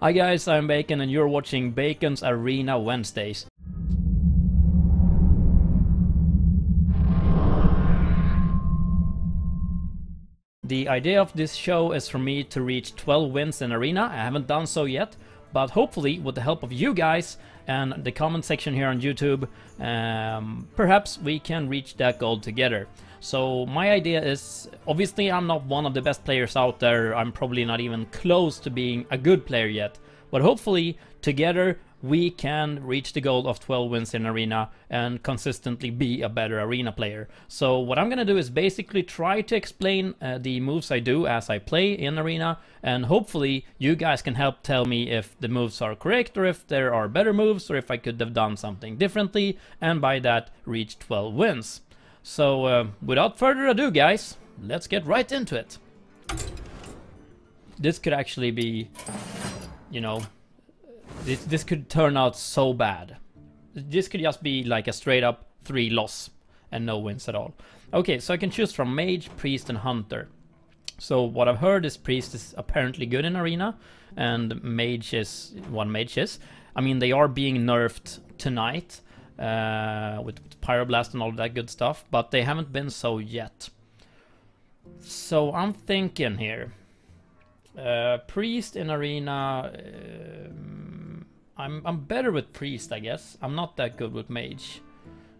Hi guys, I'm Bejcon and you're watching Bejcon's Arena Wednesdays. The idea of this show is for me to reach 12 wins in Arena. I haven't done so yet, but hopefully with the help of you guys and the comment section here on YouTube, um, perhaps we can reach that goal together. So my idea is, obviously I'm not one of the best players out there, I'm probably not even close to being a good player yet, but hopefully together we can reach the goal of 12 wins in arena and consistently be a better arena player. So what I'm gonna do is basically try to explain uh, the moves I do as I play in arena and hopefully you guys can help tell me if the moves are correct or if there are better moves or if I could have done something differently and by that reach 12 wins. So uh, without further ado guys, let's get right into it. This could actually be, you know, this, this could turn out so bad. This could just be like a straight up 3 loss and no wins at all. Okay, so I can choose from Mage, Priest and Hunter. So what I've heard is Priest is apparently good in Arena and Mage is one Mage is. I mean, they are being nerfed tonight uh, with Pyroblast and all that good stuff, but they haven't been so yet. So I'm thinking here. Uh, Priest in Arena... Uh, I'm, I'm better with Priest, I guess. I'm not that good with Mage.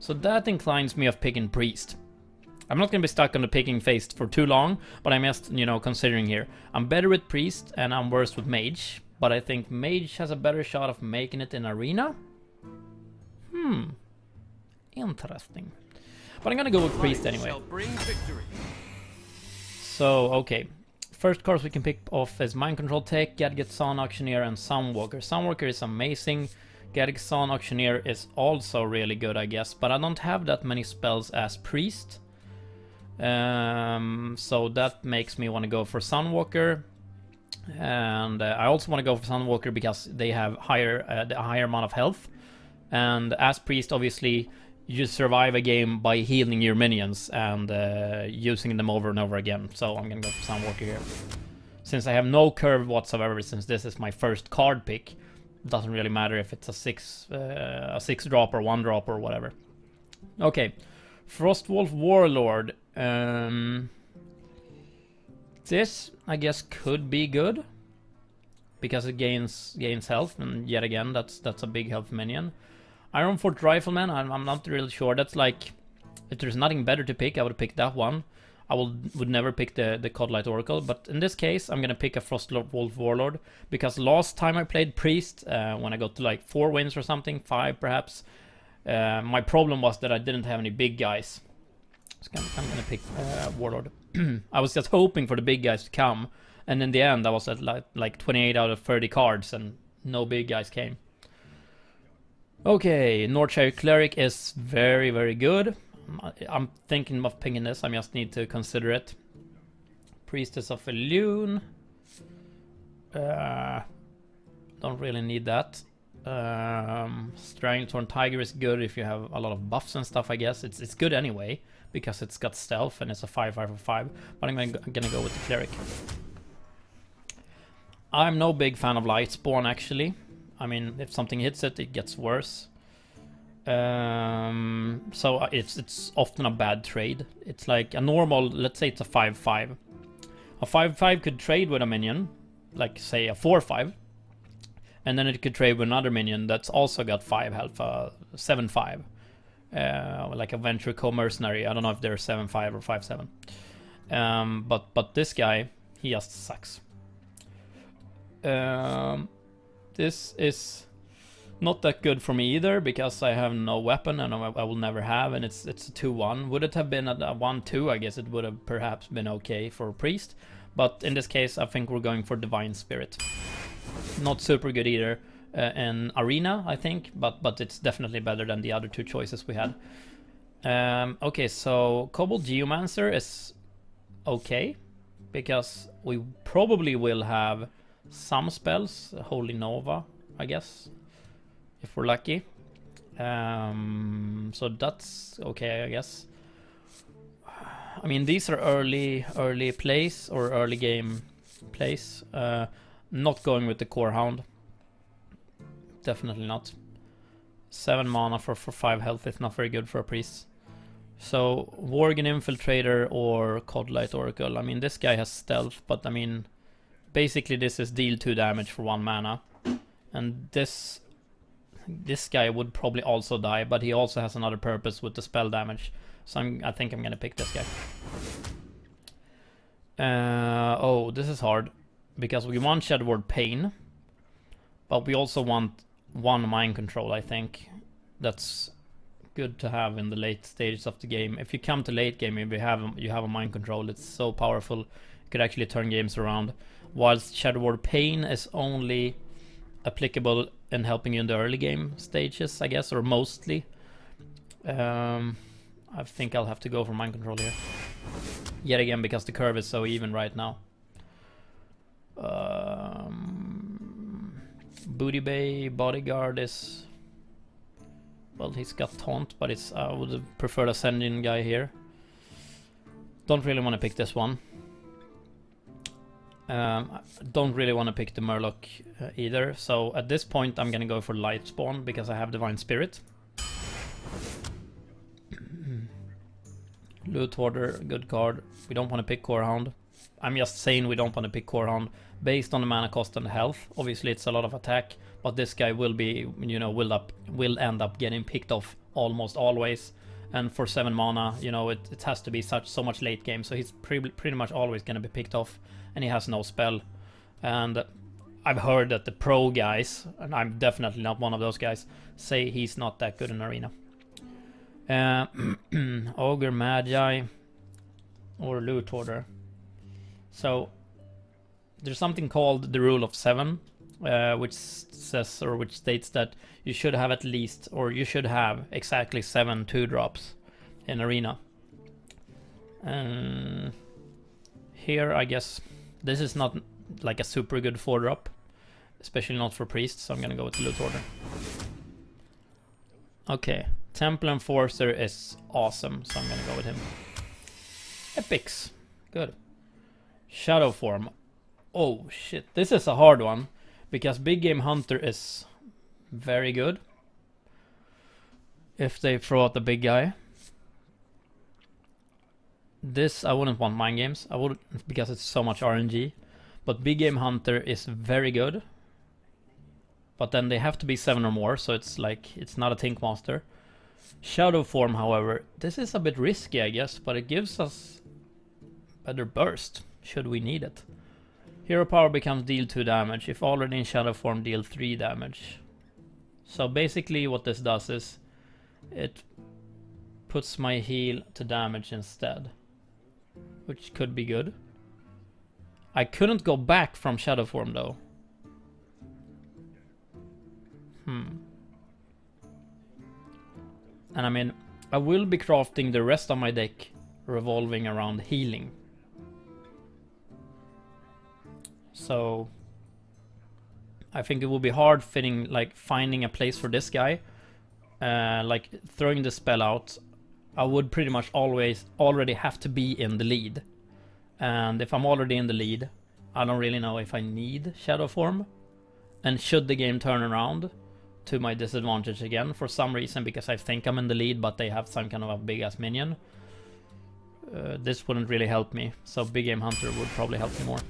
So that inclines me of picking Priest. I'm not to be stuck on the picking phase for too long, but I'm just, you know, considering here. I'm better with Priest and I'm worse with Mage, but I think Mage has a better shot of making it in Arena. Hmm. Interesting. But I'm gonna go with Priest anyway. So, okay. First cards we can pick off is Mind Control Tech, Gadgetzan, Auctioneer, and Sunwalker. Sunwalker is amazing. Gadgetzan Auctioneer is also really good, I guess, but I don't have that many spells as Priest. Um, so that makes me want to go for Sunwalker. And uh, I also want to go for Sunwalker because they have higher uh, a higher amount of health. And as Priest, obviously, you survive a game by healing your minions and uh, using them over and over again. So I'm gonna go for Sunwalker here. Since I have no curve whatsoever, since this is my first card pick, doesn't really matter if it's a six uh, a six drop or one drop or whatever. Okay, Frostwolf Warlord. Um, this I guess could be good because it gains gains health, and yet again that's that's a big health minion. Ironforge Rifleman, I'm, I'm not really sure. That's like, if there's nothing better to pick, I would pick that one. I will, would never pick the, the Coldlight Oracle, but in this case, I'm gonna pick a Frostwolf Warlord, because last time I played Priest, uh, when I got to like 4 wins or something, 5 perhaps, uh, my problem was that I didn't have any big guys. So I'm, I'm gonna pick uh, Warlord. I was just hoping for the big guys to come, and in the end I was at like, like 28 out of 30 cards, and no big guys came. Okay, Northshire Cleric is very, very good. I'm thinking of picking this, I just need to consider it. Priestess of Elune. Uh, don't really need that. Um, Stranglethorn Tiger is good if you have a lot of buffs and stuff, I guess. It's it's good anyway, because it's got stealth and it's a 5 5 for 5. But I'm gonna, I'm gonna go with the Cleric. I'm no big fan of Lightspawn, actually. I mean, if something hits it, it gets worse. Um, so uh, it's it's often a bad trade. It's like a normal, let's say it's a 5-5. A 5-5 could trade with a minion, like say a 4-5. And then it could trade with another minion that's also got 5 health, uh, 7-5. Uh, like a Venture Mercenary. I don't know if they're 7-5 or 5-7. Um, but, but this guy, he just sucks. Um, this is not that good for me either because I have no weapon and I will never have and it's it's a 2-1. Would it have been a 1-2 I guess it would have perhaps been okay for a Priest. But in this case I think we're going for Divine Spirit. Not super good either uh, in Arena I think but but it's definitely better than the other two choices we had. Um, okay so Kobold Geomancer is okay because we probably will have some spells, Holy Nova, I guess, if we're lucky. Um, so that's okay, I guess. I mean, these are early, early plays or early game plays. Uh, Not going with the Core Hound. Definitely not. 7 mana for, for 5 health is not very good for a priest. So, Worgen Infiltrator or Coldlight Oracle. I mean, this guy has stealth, but I mean, basically this is deal 2 damage for 1 mana. And this this guy would probably also die, but he also has another purpose with the spell damage. So I'm, I think I'm gonna pick this guy. Uh, oh, this is hard. Because we want Shadow Word Pain. But we also want one mind control, I think. That's good to have in the late stages of the game. If you come to late game, if you have you have a mind control, it's so powerful. It could actually turn games around. Whilst Shadow Word Pain is only applicable in helping you in the early game stages, I guess, or mostly. Um, I think I'll have to go for mind control here. Yet again, because the curve is so even right now. Um, Booty Bay Bodyguard is... Well, he's got taunt, but it's I would preferred a Sen'jin guy here. Don't really want to pick this one. Um, don't really want to pick the Murloc uh, either, so at this point I'm gonna go for Light Spawn because I have Divine Spirit. Loot Hoarder, good card. We don't want to pick Core Hound. I'm just saying we don't want to pick Core Hound based on the mana cost and health. Obviously it's a lot of attack, but this guy will be, you know, will up will end up getting picked off almost always. And for 7 mana, you know, it, it has to be such so much late game, so he's pretty, pretty much always going to be picked off and he has no spell. And I've heard that the pro guys, and I'm definitely not one of those guys, say he's not that good in arena. Uh, Ogre Magi or Loot Hoarder. So there's something called the rule of seven, uh, which says or which states that you should have at least or you should have exactly seven two drops in arena. And here, I guess this is not like a super good 4 drop. Especially not for priests, so I'm gonna go with the loot hoarder. Okay, Temple Enforcer is awesome, so I'm gonna go with him. Epics, good. Shadow Form. Oh shit, this is a hard one. Because Big Game Hunter is very good. If they throw out the big guy. This I wouldn't want mind games. I would because it's so much RNG. But Big Game Hunter is very good. But then they have to be seven or more, so it's like it's not a Tink Monster. Shadow Form, however, this is a bit risky, I guess, but it gives us better burst, should we need it. Hero Power becomes deal 2 damage, if already in Shadow Form deal 3 damage. So basically what this does is, it puts my heal to damage instead which could be good. I couldn't go back from Shadow Form though. Hmm. And I mean, I will be crafting the rest of my deck revolving around healing. So I think it will be hard fitting like finding a place for this guy. Uh, like throwing the spell out I would pretty much always already have to be in the lead. And if I'm already in the lead, I don't really know if I need Shadow Form. And should the game turn around to my disadvantage again for some reason, because I think I'm in the lead, but they have some kind of a big ass minion, uh, this wouldn't really help me. So Big Game Hunter would probably help me more.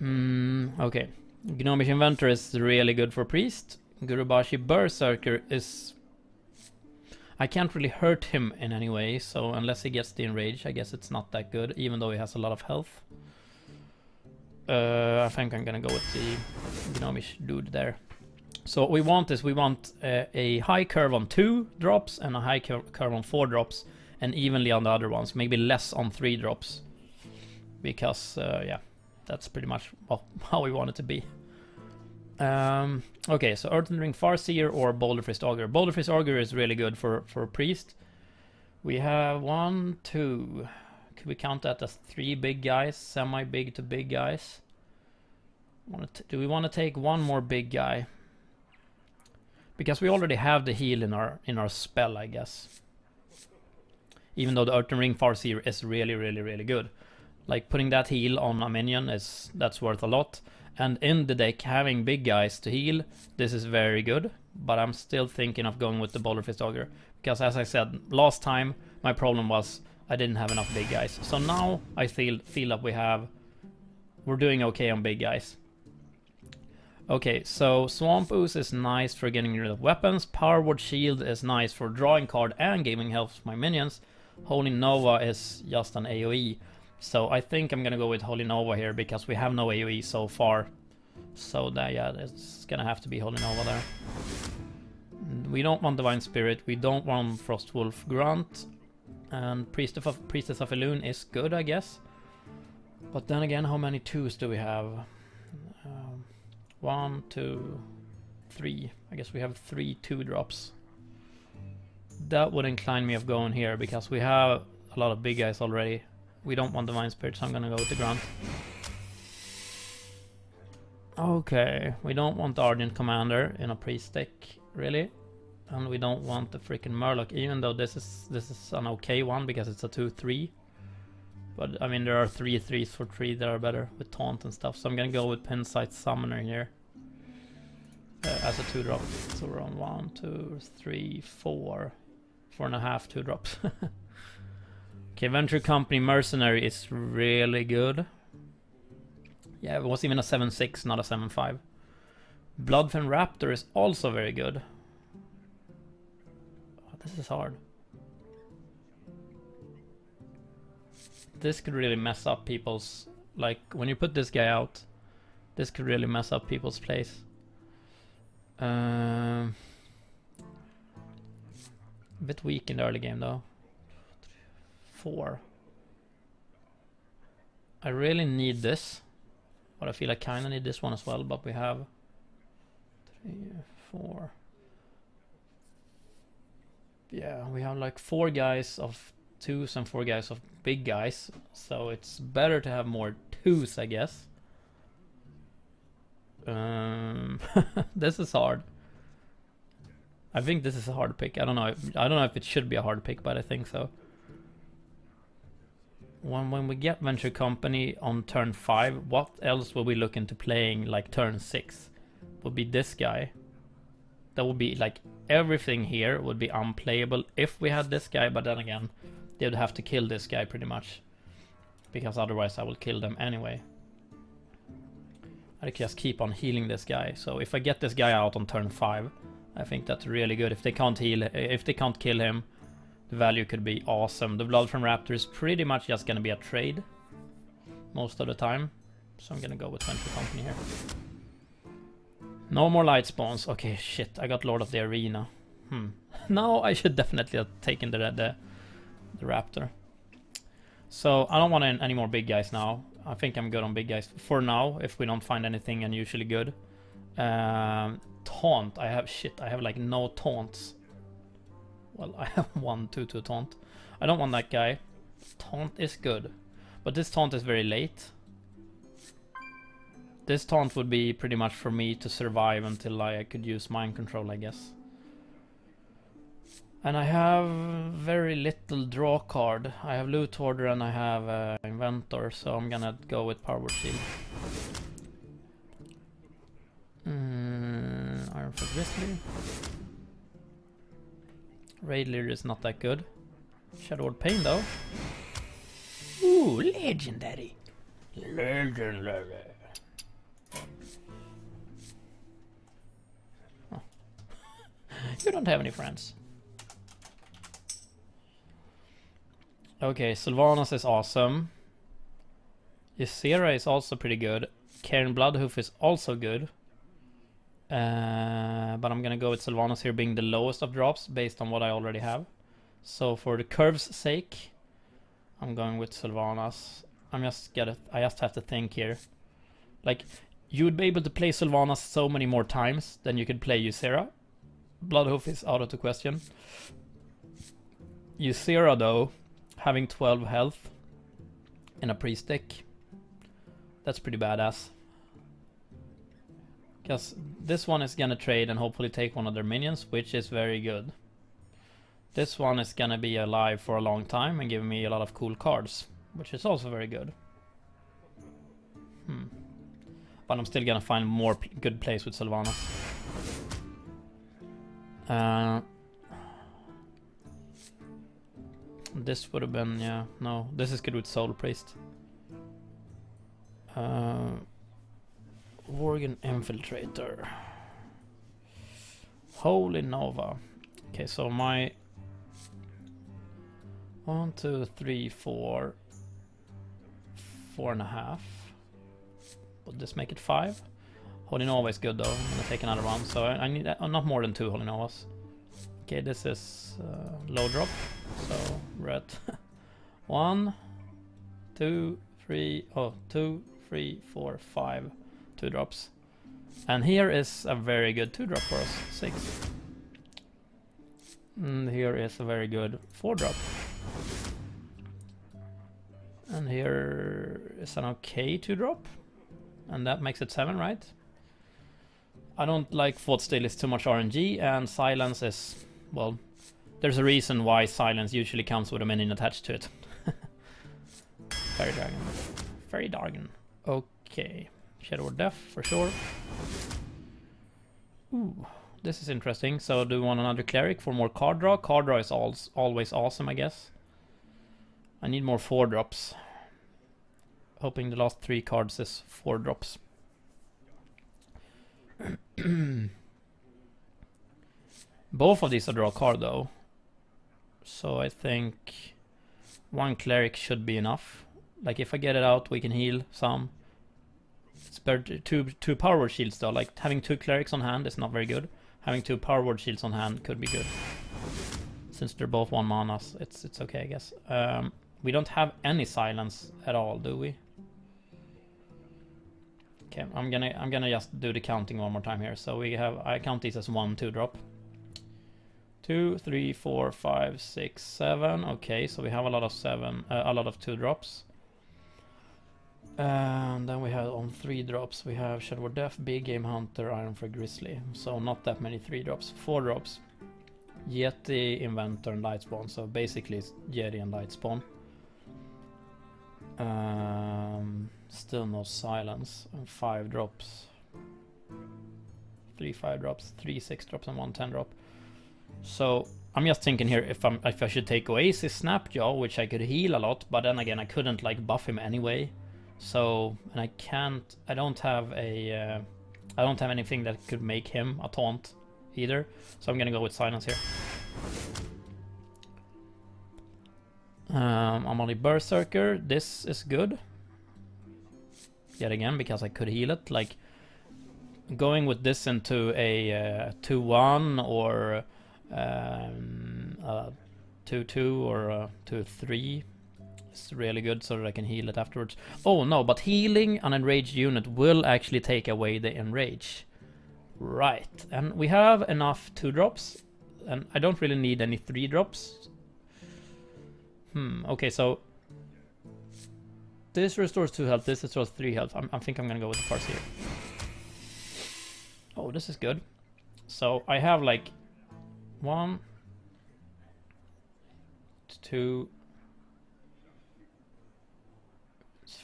Mm, okay. Gnomish Inventor is really good for Priest. Gurubashi Berserker is I can't really hurt him in any way, so unless he gets the enrage, I guess it's not that good, even though he has a lot of health. Uh, I think I'm gonna go with the gnomish dude there. So what we want is we want uh, a high curve on two drops and a high cur curve on four drops, and evenly on the other ones, maybe less on three drops. Because, uh, yeah, that's pretty much how we want it to be. Um, okay, so Earthen Ring Farseer or Boulderfist Ogre. Boulderfist Ogre is really good for, for a priest. We have one, two. Could we count that as three big guys? Semi-big to big guys? do we want to take one more big guy? Because we already have the heal in our in our spell, I guess. Even though the Earthen Ring Farseer is really, really, really good. Like putting that heal on a minion is that's worth a lot. And in the deck, having big guys to heal, this is very good. But I'm still thinking of going with the Boulder Fist Ogre. Because as I said, last time my problem was I didn't have enough big guys. So now I feel feel that we have we're doing okay on big guys. Okay, so Swamp Ooze is nice for getting rid of weapons. Power Word Shield is nice for drawing card and giving health to my minions. Holy Nova is just an AoE. So I think I'm gonna go with Holy Nova here because we have no AoE so far. So that, yeah, it's gonna have to be Holy Nova there. We don't want Divine Spirit, we don't want Frostwolf Grunt. And Priestess of, Priestess of Elune is good, I guess. But then again, how many twos do we have? Um, one, two, three. I guess we have three two drops. That would incline me of going here because we have a lot of big guys already. We don't want the Divine Spirit, so I'm gonna go with the Grunt. Okay, we don't want the Argent Commander in a priest deck, really. And we don't want the freaking Murloc, even though this is this is an okay one because it's a 2-3. But I mean, there are three threes for three that are better with taunt and stuff. So I'm gonna go with Pint-Sized Summoner here uh, as a two drop. So we're on one, two, three, four, four and a half two drops. okay, Venture Company Mercenary is really good. Yeah, it was even a 7-6, not a 7-5. Bloodfen Raptor is also very good. Oh, this is hard. this could really mess up people's like when you put this guy out this could really mess up people's plays um, a bit weak in the early game though four I really need this but I feel I kinda need this one as well but we have three four yeah we have like four guys of twos and four guys of big guys. So it's better to have more twos, I guess. Um, this is hard. I think this is a hard pick. I don't know. If, I don't know if it should be a hard pick, but I think so. When when we get Venture Company on turn five, what else will we look into playing like turn six? Would be this guy. That would be like everything here would be unplayable if we had this guy, but then again, they would have to kill this guy pretty much. Because otherwise I will kill them anyway. I just keep on healing this guy. So if I get this guy out on turn 5, I think that's really good. If they can't heal, if they can't kill him, value could be awesome. The Bloodfen Raptor is pretty much just gonna be a trade. Most of the time. So I'm gonna go with Venture Company here. No more light spawns. Okay, shit. I got Lord of the Arena. Hmm. now I should definitely have taken the, the the Raptor. So I don't want any more big guys now. I think I'm good on big guys for now, if we don't find anything unusually good. Um, taunt, I have shit, I have like no taunts. Well, I have one 2-2 taunt. I don't want that guy. Taunt is good. But this taunt is very late. This taunt would be pretty much for me to survive until I could use mind control, I guess. And I have very little draw card. I have Loot Hoarder and I have uh, Inventor, so I'm gonna go with Power Shield. Mm, Ironfur Grizzly. Raid Leader is not that good. Shadow Word Pain though. Ooh, legendary. Legendary. Oh. you don't have any friends. Okay, Sylvanas is awesome. Ysera is also pretty good. Cairne Bloodhoof is also good. Uh, but I'm gonna go with Sylvanas here being the lowest of drops based on what I already have. So for the curve's sake, I'm going with Sylvanas. I'm just get I just have to think here. Like, you would be able to play Sylvanas so many more times than you could play Ysera. Bloodhoof is out of the question. Ysera though, having 12 health in a priest deck. That's pretty badass. Because this one is gonna trade and hopefully take one of their minions, which is very good. This one is gonna be alive for a long time and give me a lot of cool cards, which is also very good. Hmm. But I'm still gonna find more good plays with Sylvanas. Uh, this would have been, yeah, no, this is good with Soul Priest. Uh, Worgen Infiltrator. Holy Nova. Okay, so my one, two, three, four, four and a half. Would this make it five? Holy Nova is good though. I'm gonna take another one. So I, I need uh, not more than two Holy Novas. Okay, this is uh, low drop. So red. one, two, three, oh, two, three, four, five, two drops. And here is a very good two drop for us. Six. And here is a very good four drop. And here is an okay two drop. And that makes it seven, right? I don't like Thought Steal is too much RNG, and Silence is, well, there's a reason why Silence usually comes with a minion attached to it. Fairy Dragon. Fairy Dragon. Okay. Shadow Word Death, for sure. Ooh, this is interesting. So do we want another Cleric for more card draw? Card draw is al always awesome, I guess. I need more 4 drops. Hoping the last 3 cards is 4 drops. Both of these are draw card though. So I think one cleric should be enough. Like if I get it out we can heal some. Better two two power word shields though. Like having two clerics on hand is not very good. Having two power word shields on hand could be good. Since they're both one manas, it's it's okay I guess. Um, we don't have any silence at all, do we? Okay, I'm gonna I'm gonna just do the counting one more time here. So we have I count these as one two drop. Two, three, four, five, six, seven. Okay, so we have a lot of seven, uh, a lot of two drops. And then we have on three drops, we have Shadow Word Death, Big Game Hunter, Ironfur Grizzly. So not that many three drops. Four drops. Yeti, Inventor, and Lightspawn. So basically it's Yeti and Lightspawn. Um, still no silence. And five drops. Three five drops, three six drops, and one ten drop. So I'm just thinking here if I'm if I should take Oasis Snapjaw, which I could heal a lot, but then again I couldn't like buff him anyway. So and I can't. I don't have a. Uh, I don't have anything that could make him a taunt either. So I'm gonna go with silence here. Um, Amani Berserker. This is good. Yet again, because I could heal it. Like, going with this into a 2-1 uh, or um, 2-2 or 2-3 is really good so that I can heal it afterwards. Oh no, but healing an enraged unit will actually take away the enrage. Right, and we have enough 2 drops. And I don't really need any 3 drops. Hmm, okay, so... This restores 2 health, this restores 3 health. I'm, I think I'm gonna go with the Farseer. Oh, this is good. So I have like... One... Two...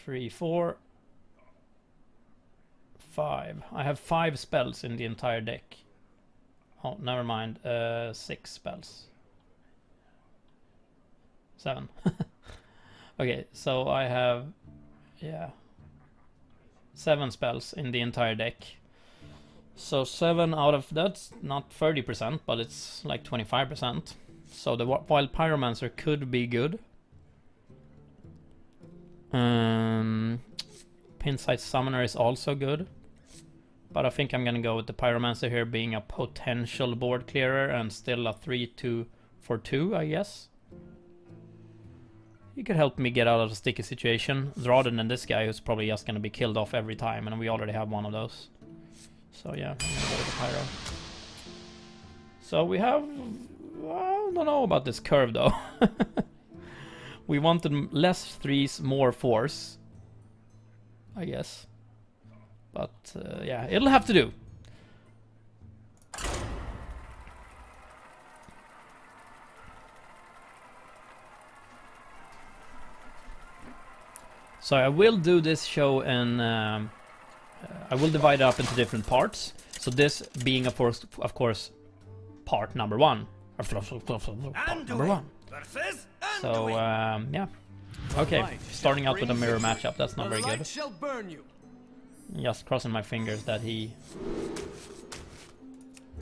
Three, four... Five. I have five spells in the entire deck. Oh, never mind. Uh, six spells. Seven. okay, so I have, yeah, seven spells in the entire deck. So seven out of that's not 30%, but it's like 25%. So the Wild Pyromancer could be good. Um, Pint-Sized Summoner is also good. But I think I'm gonna go with the Pyromancer here being a potential board clearer and still a 3-2 for 2, I guess. He could help me get out of a sticky situation, rather than this guy who's probably just gonna be killed off every time, and we already have one of those. So yeah, go the. So we have... I don't know about this curve though. we wanted less threes, more fours. I guess. But uh, yeah, it'll have to do. So I will do this show and um, uh, I will divide it up into different parts. So this being of course, of course, part number one. Part number one. Versus So um, yeah. Okay, starting out with a mirror matchup. That's not very good. shall burn you. Just crossing my fingers that he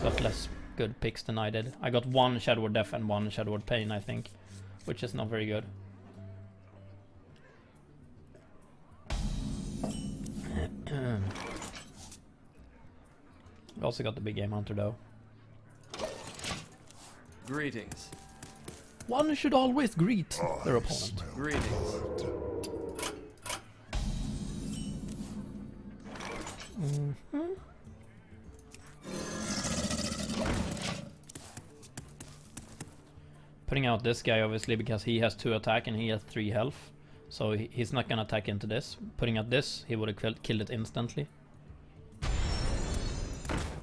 got less good picks than I did. I got one Shadow Word Death and one Shadow Word Pain, I think, which is not very good. we also got the big game hunter though. Greetings. One should always greet oh, their opponent. Greetings. Mm-hmm. Putting out this guy obviously because he has 2 attack and he has 3 health. So he's not gonna attack into this. Putting out this, he would have killed it instantly.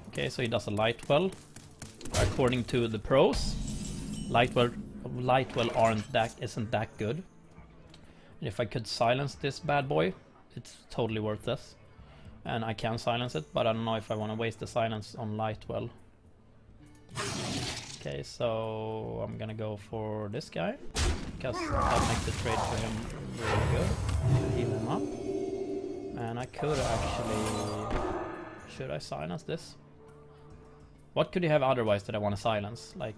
Okay, so he does a light well. According to the pros, light well, light well aren't that isn't that good. And if I could silence this bad boy, it's totally worth this. And I can silence it, but I don't know if I want to waste the silence on light well. Okay, so I'm gonna go for this guy because that makes the trade for him really good. Heal him up. And I could actually... Should I silence this? What could you have otherwise that I want to silence? Like,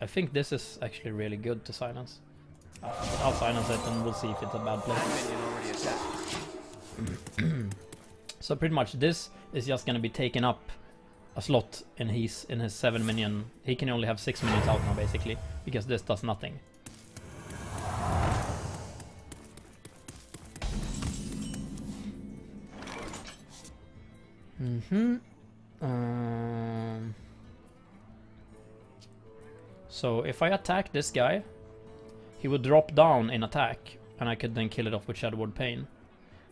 I think this is actually really good to silence. Uh, I'll silence it and we'll see if it's a bad play. So pretty much this is just gonna be taken up a slot in his in his seven minion. He can only have six minions out now basically because this does nothing. Mm-hmm. Um, so if I attack this guy, he would drop down in attack, and I could then kill it off with Shadow Word Pain.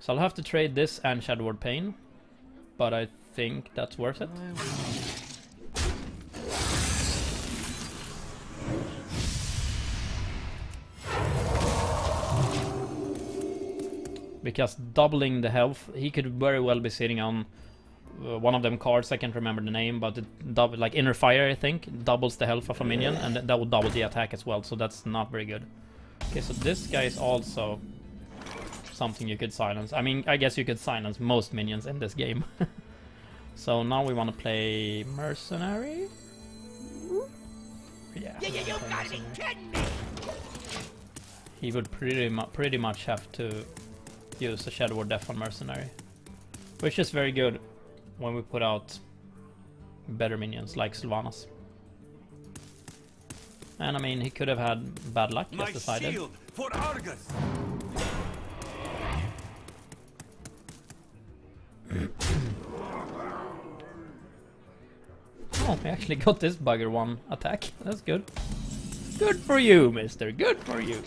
So I'll have to trade this and Shadow Word Pain, but I think that's worth it. Because doubling the health, he could very well be sitting on uh, one of them cards, I can't remember the name, but it double, like Inner Fire, I think, doubles the health of a minion, and that would double the attack as well, so that's not very good. Okay, so this guy is also something you could silence. I mean, I guess you could silence most minions in this game. so now we want to play Mercenary? Yeah. You, you, you play gotta be Mercenary. He would pretty, mu- pretty much have to use a Shadow Word Death on Mercenary. Which is very good when we put out better minions like Sylvanas. And I mean, he could have had bad luck, My as decided. shield for Argus. Oh, we actually got this bugger one attack. That's good. Good for you, mister. Good for you.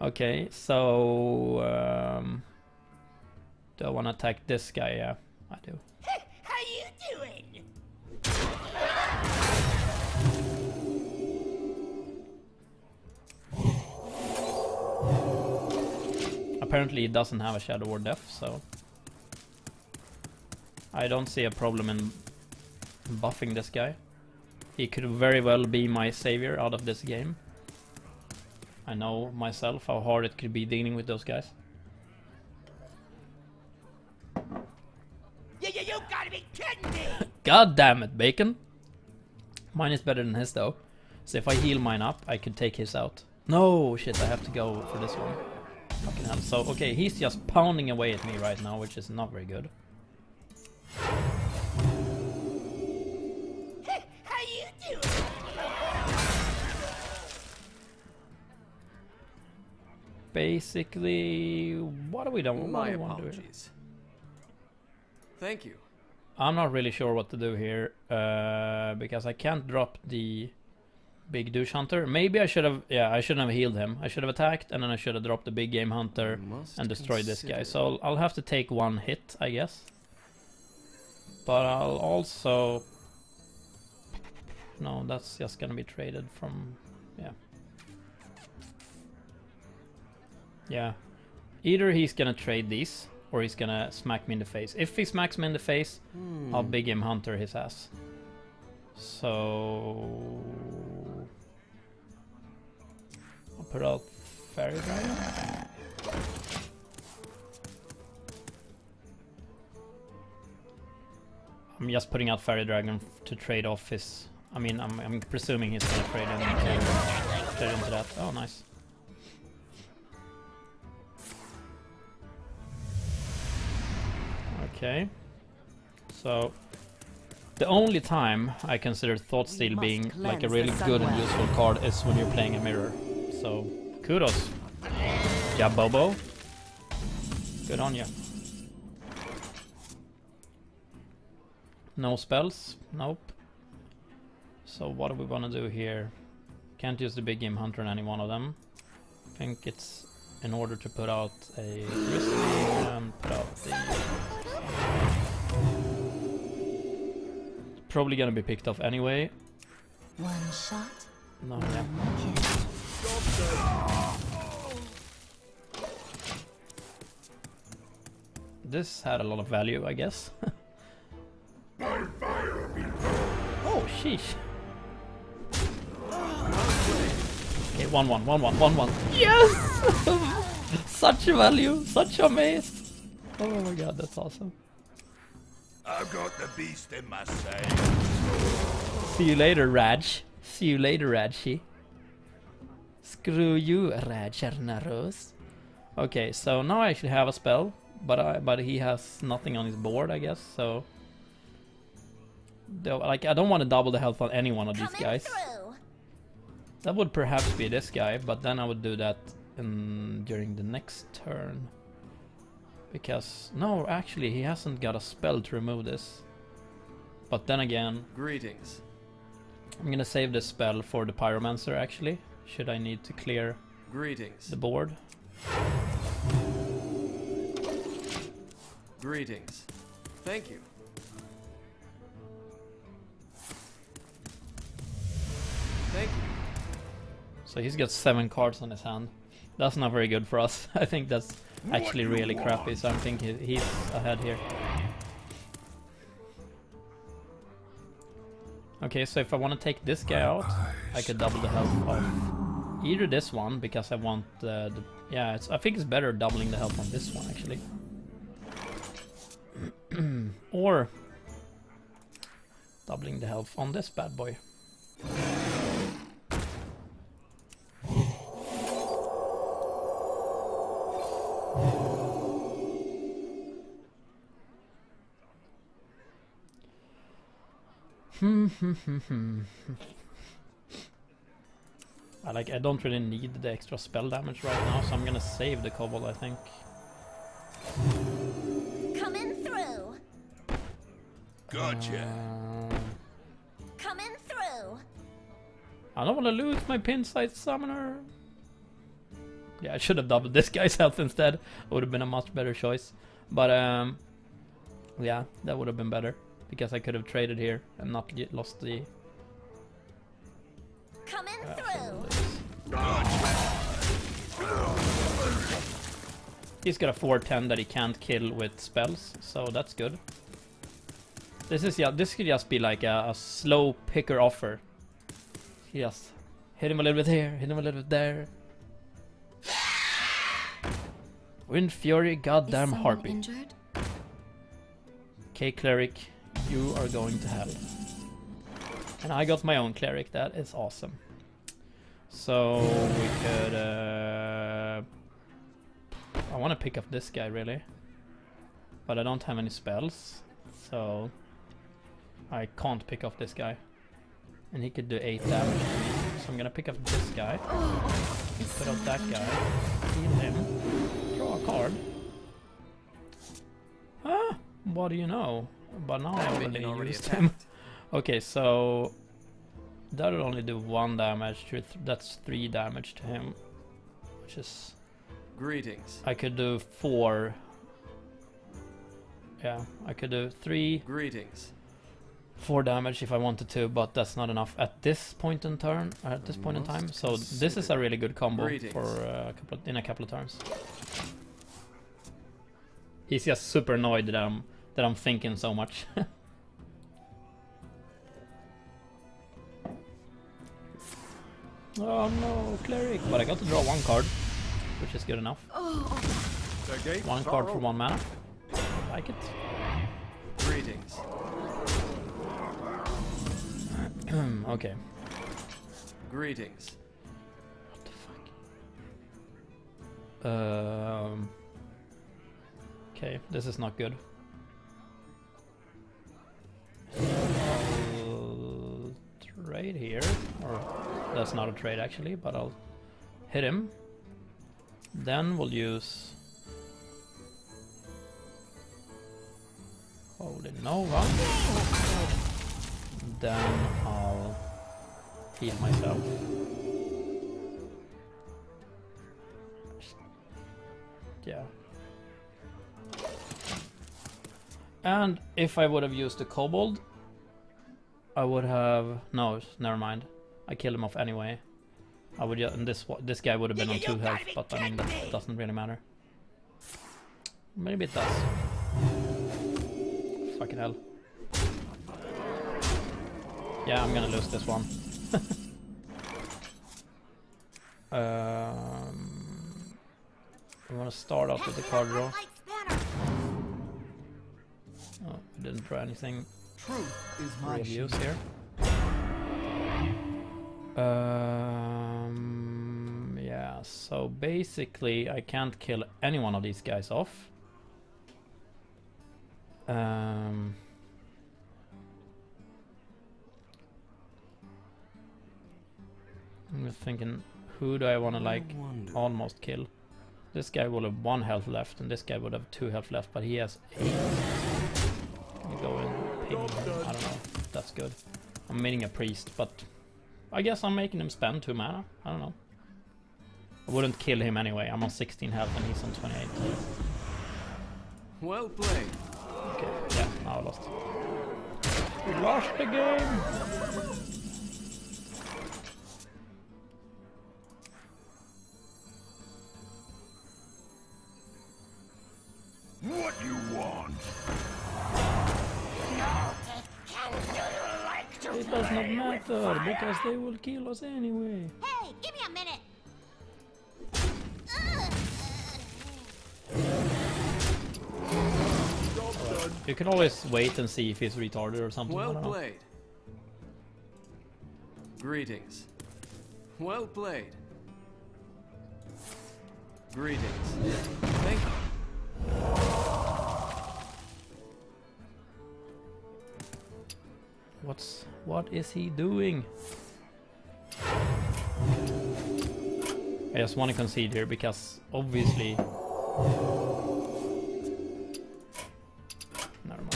Okay, so... Um, do I want to attack this guy? Yeah, I do. How you doing? Apparently it doesn't have a Shadow Word Death, so... I don't see a problem in buffing this guy. He could very well be my savior out of this game. I know myself how hard it could be dealing with those guys. You, you, you gotta be kidding me! God damn it, Bejcon! Mine is better than his though. So if I heal mine up, I could take his out. No, shit, I have to go for this one. Fucking hell. So, okay, he's just pounding away at me right now, which is not very good. How you doing? Basically, what do we do? What My do we do? apologies. Thank you. I'm not really sure what to do here, uh, because I can't drop the big douche hunter. Maybe I should have, yeah, I shouldn't have healed him. I should have attacked, and then I should have dropped the big game hunter and destroyed this guy. So I'll, I'll have to take one hit, I guess. But I'll also... No, that's just gonna be traded from... Yeah. Yeah. Either he's gonna trade these, or he's gonna smack me in the face. If he smacks me in the face, hmm. I'll big him hunter his ass. So I'll put out fairy dragon. I'm just putting out fairy dragon to trade off his. I mean, I'm, I'm presuming he's gonna trade trade into that. Oh, nice. Okay. So the only time I consider Thought Steal being like a really good and useful card is when you're playing a mirror. So kudos. Yeah, Bobo. Good on you. No spells? Nope. So what do we want to do here? Can't use the big game hunter on any one of them. I think it's in order to put out a grizzly and put out the probably gonna be picked off anyway. One shot, No, yeah. This had a lot of value, I guess. oh, sheesh. Okay, one one, one one, one one. Yes! such a value, such a maze. Oh my god, that's awesome. I've got the beast in my sail. See you later, Raj. See you later, Raji. Screw you, Ragnaros. Okay, so now I actually have a spell, but I but he has nothing on his board, I guess. So, Though, like, I don't want to double the health on any one of these guys. through. That would perhaps be this guy, but then I would do that in, during the next turn. Because no, actually, he hasn't got a spell to remove this. But then again, Greetings. I'm gonna save this spell for the Pyromancer actually, should I need to clear Greetings. the board. Greetings. Thank you. Thank you. So he's got seven cards on his hand. That's not very good for us. I think that's actually really crappy, so I think he, he's ahead here. Okay, so if I want to take this guy out, I could double the health of either this one, because I want uh, the... Yeah, it's, I think it's better doubling the health on this one, actually. or doubling the health on this bad boy. I like I don't really need the extra spell damage right now, so I'm gonna save the kobold I think. Coming through. Gotcha. Uh, Coming through. I don't wanna lose my pint-sized summoner. Yeah, I should have doubled this guy's health instead. It Would have been a much better choice. But um yeah, that would have been better. Because I could have traded here and not lost the Coming uh, through. He's got a 410 that he can't kill with spells, so that's good. This is yeah, this could just be like a, a slow picker offer. Just hit him a little bit here, hit him a little bit there. Wind Fury, goddamn harpy. injured? Okay, cleric, you are going to hell. And I got my own cleric. That is awesome. So we could. Uh, I want to pick up this guy really, but I don't have any spells, so I can't pick up this guy. And he could do eight damage to me. So I'm gonna pick up this guy, put up that guy, heal him, draw a card. Ah, what do you know? But now I already already used him. Okay, so that'll only do one damage. To th that's three damage to him, which is Greetings. I could do four. Yeah, I could do three, Greetings. four damage if I wanted to, but that's not enough at this point in turn. uh, At this point in time, so this is a really good combo Greetings. for uh, a couple of, in a couple of turns. He's just super annoyed that I'm that I'm thinking so much. oh no, cleric! But I got to draw one card, which is good enough. One card for one mana. I like it. Greetings. Okay. Greetings. What the fuck? Um. Okay, this is not good. I'll trade here, or that's not a trade actually, but I'll hit him. Then we'll use Holy Nova. Then I'll heal myself. And if I would have used the kobold, I would have no. Never mind. I killed him off anyway. I would. And this this guy would have been on two health, but I mean that doesn't really matter. Maybe it does. Fucking hell. Yeah, I'm gonna lose this one. um, I want to start off with the card draw. Didn't draw anything Truth is my use here. Um, yeah, so basically I can't kill any one of these guys off. Um, I'm just thinking, who do I want to like almost kill? This guy will have one health left, and this guy would have two health left, but he has eight. Can we go and ping him? I don't know. That's good. I'm meeting a priest, but I guess I'm making him spend two mana. I don't know. I wouldn't kill him anyway. I'm on 16 health and he's on 28. Well played. Okay, yeah, now I lost. We lost the game! Because they will kill us anyway. Hey, give me a minute. You can always wait and see if he's retarded or something. Well played. Greetings. Well played. Greetings. Thank you. What's what is he doing? I just want to concede here because obviously. Never mind.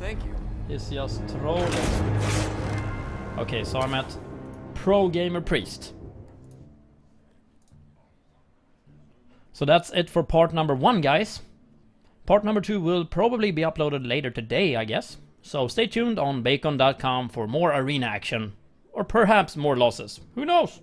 Thank you. He's just trolling. Okay, so I'm at Pro Gamer Priest. So that's it for part number one, guys. Part number two will probably be uploaded later today, I guess. So stay tuned on Bejcon.com for more arena action. Or perhaps more losses. Who knows?